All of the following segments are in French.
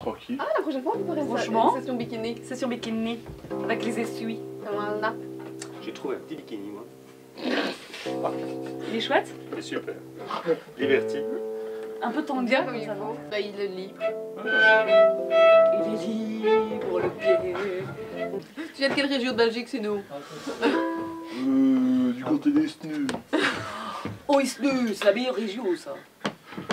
Tranquille. Ah, la prochaine fois, on pourrait Franchement. une session bikini. Session bikini avec les essuies. Comme un nappe. J'ai trouvé un petit bikini, moi. Il est chouette C'est super. Liberty. Un peu tendu Bien comme il ça. faut. Là, il est libre. Il est libre le pied. Tu viens de quelle région de Belgique, c'est nous Euh, du côté des snus. Oh, Isnu, c'est la meilleure région ça.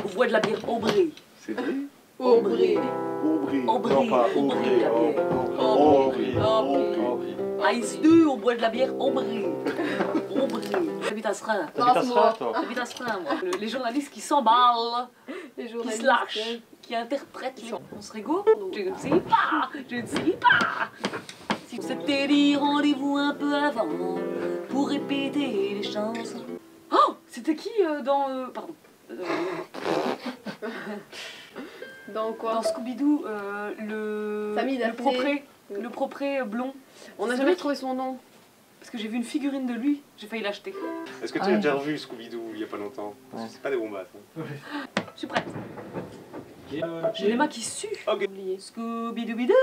On boit de la bière ambrée. C'est vrai? Aubrey. Aubry. Aubry, Non, pas bière. Aubry. Aubry. Aubry. À Isnu, on boit de la bière ambrée. Ambrée. J'habite à Serein. Non, T'habites à c'est Sera, moi. toi J'habite à Serein, moi. Le- Les journalistes qui s'emballent, Les qui journalistes. se lâchent, qui interprètent les... On se rigole Je ne sais pas, je ne sais pas. Si c'était dit rendez-vous un peu avant pour répéter les chansons. Oh C'était qui euh, dans... euh, pardon. Euh, Dans quoi dans Scooby-Doo, euh, le... Samy le propré, le propré blond. On n'a jamais trouvé son nom. Parce que j'ai vu une figurine de lui, j'ai failli l'acheter. Est-ce que tu Ah. as déjà revu Scooby-Doo il y a pas longtemps Parce que C'est pas des bombasses. hein. Je suis prête. J'ai les mains qui suent. Ok. Oublié. Scooby-Doo-bidoo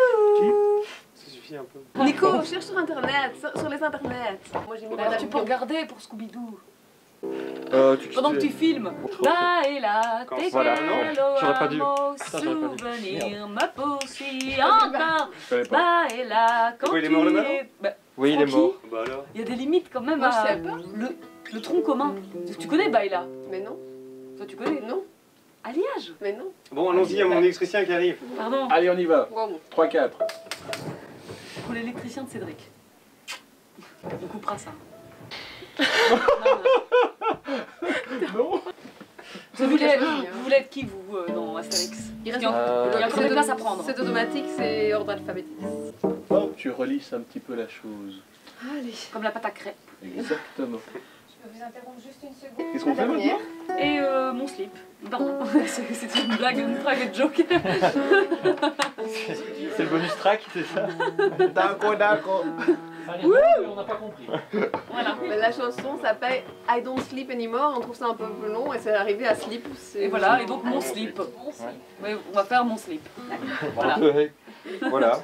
Ça suffit un peu. Nico, cherche sur internet, sur, sur les internets. Moi j'ai mis la tu peux regarder pour Scooby-Doo. Euh, tu Pendant que tu filmes. Là et là, tes Voilà, j'aurais pas dû. souvenir me poursuit encore. Là et là, quand il tu mort, le es- Bah, Oui, il est mort. Bah alors Il y a des limites quand même à le, le tronc commun. Tu connais Baila Mais non, Toi tu connais non, Alliage mais non. Bon, allons-y à mon électricien qui arrive. Pardon, Allez, on y va. Wow. 3-4. pour l'électricien de Cédric. On coupera ça. Non. Vous voulez, hein. vous voulez être qui vous euh, dans Astérix? Il reste y a- Euh, il y a encore des c'est places au- à prendre. C'est automatique, c'est ordre alphabétique. Tu relisses un petit peu la chose. Allez. Comme la pâte à crêpes. Exactement. Je peux vous interrompre juste une seconde Qu'est-ce qu'on fait maintenant? Et euh, mon slip. Pardon, c'est c'est une blague, une private joke. C'est le bonus track, c'est ça? D'accord, d'accord. On n'a pas compris. Voilà. Mais la chanson s'appelle I Don't Sleep Anymore. On trouve ça un peu plus long et c'est arrivé à Sleep. Et voilà, et donc mon slip. Oui, on va faire mon slip. Voilà. Voilà.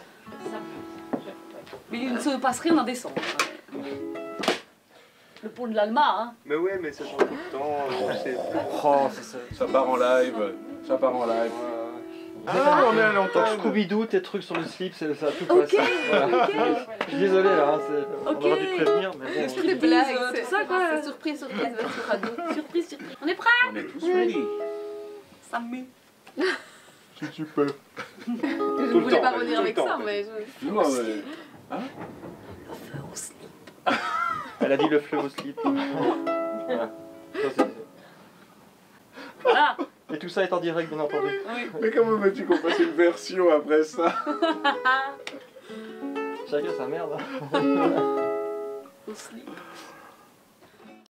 Mais il ne se passe rien en décembre. Le pont de l'Alma, hein. Mais ouais, mais ça change tout le temps. Oh, ça, ça, ça part en live. Ça part en live. Ah, on est à Donc Scooby-Doo, tes trucs sur le slip, c'est ça tout Ok, passe. Voilà. ok. Je suis désolé, là, hein, c'est- on aurait dû prévenir, mais bon. Striptease, blagues, euh, c'est tout ça, quoi. c'est surprise, surprise, radio. Surprise, surprise. On est prêts On est tous ready. Ça me met. Si tu peux. Je ne voulais temps, pas revenir avec temps, ça, mais je... Non, mais... Le feu au slip. Elle a dit le fleuve au slip. Voilà. Ça. Et tout ça est en direct, bien entendu. Oui. Mais comment veux-tu qu'on fasse une version après ça Chacun sa merde. hein. Au slip.